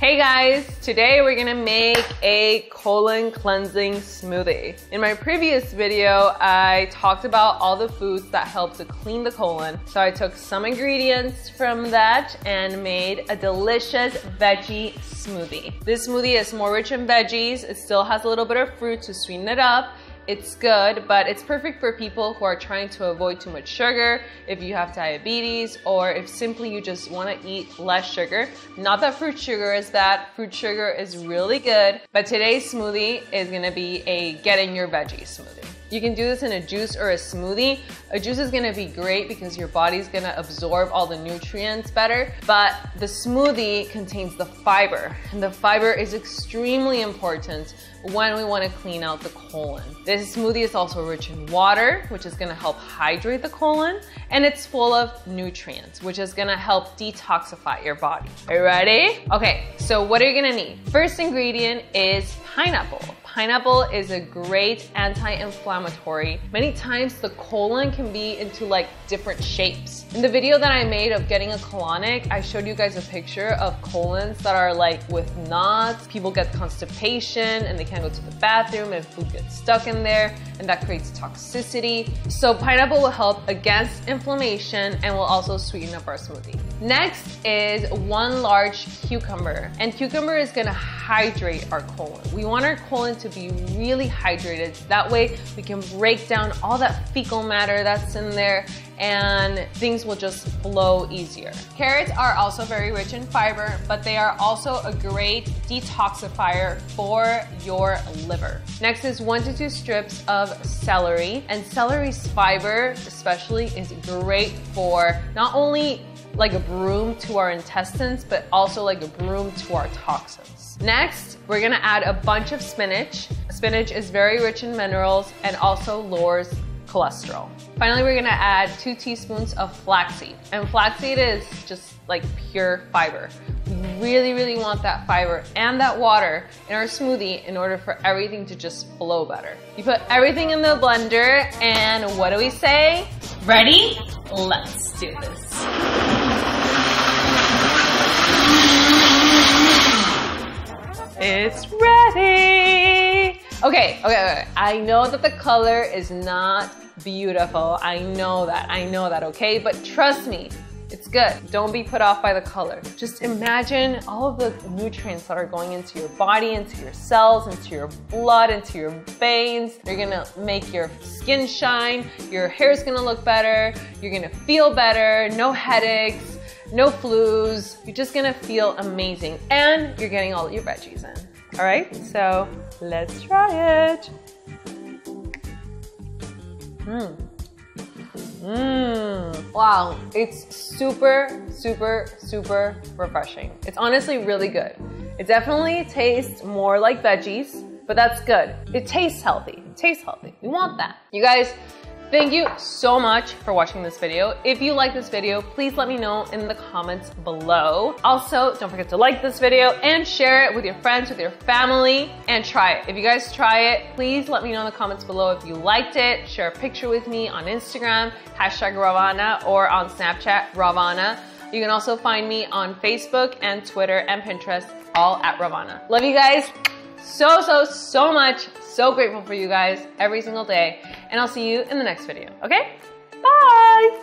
Hey guys, today we're gonna make a colon cleansing smoothie. In my previous video, I talked about all the foods that help to clean the colon. So I took some ingredients from that and made a delicious veggie smoothie. This smoothie is more rich in veggies. It still has a little bit of fruit to sweeten it up it's good, but it's perfect for people who are trying to avoid too much sugar, if you have diabetes, or if simply you just want to eat less sugar. Not that fruit sugar is that, fruit sugar is really good, but today's smoothie is gonna be a getting your veggies smoothie. You can do this in a juice or a smoothie. A juice is gonna be great because your body's gonna absorb all the nutrients better, but the smoothie contains the fiber, and the fiber is extremely important when we wanna clean out the colon. This smoothie is also rich in water, which is gonna help hydrate the colon, and it's full of nutrients, which is gonna help detoxify your body. Are you ready? Okay, so what are you gonna need? First ingredient is pineapple. Pineapple is a great anti-inflammatory. Many times the colon can be into like different shapes. In the video that I made of getting a colonic, I showed you guys a picture of colons that are like with knots. People get constipation and they can't go to the bathroom and food gets stuck in there and that creates toxicity. So pineapple will help against inflammation and will also sweeten up our smoothie. Next is one large cucumber and cucumber is gonna hydrate our colon. We want our colon to be really hydrated. That way we can break down all that fecal matter that's in there and things will just flow easier. Carrots are also very rich in fiber, but they are also a great detoxifier for your liver. Next is one to two strips of celery, and celery's fiber especially is great for not only like a broom to our intestines, but also like a broom to our toxins. Next, we're gonna add a bunch of spinach. Spinach is very rich in minerals and also lowers cholesterol. Finally, we're gonna add two teaspoons of flaxseed. And flaxseed is just like pure fiber. We really, really want that fiber and that water in our smoothie in order for everything to just flow better. You put everything in the blender and what do we say? Ready? Let's do this. It's ready! Okay, okay, okay. I know that the color is not beautiful. I know that, I know that, okay? But trust me, it's good. Don't be put off by the color. Just imagine all of the nutrients that are going into your body, into your cells, into your blood, into your veins. You're gonna make your skin shine, your hair's gonna look better, you're gonna feel better, no headaches, no flus. You're just gonna feel amazing and you're getting all your veggies in. All right, so let's try it. Mmm. Mmm. Wow, it's super, super, super refreshing. It's honestly really good. It definitely tastes more like veggies, but that's good. It tastes healthy. It tastes healthy. We want that. You guys, Thank you so much for watching this video. If you like this video, please let me know in the comments below. Also, don't forget to like this video and share it with your friends, with your family, and try it. If you guys try it, please let me know in the comments below if you liked it. Share a picture with me on Instagram, hashtag Rawvana, or on Snapchat, Rawvana. You can also find me on Facebook and Twitter and Pinterest, all at Rawvana. Love you guys so, so, so much. So grateful for you guys every single day. And I'll see you in the next video, okay? Bye!